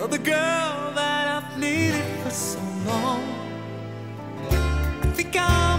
You're the girl that I've needed for so long. I think I.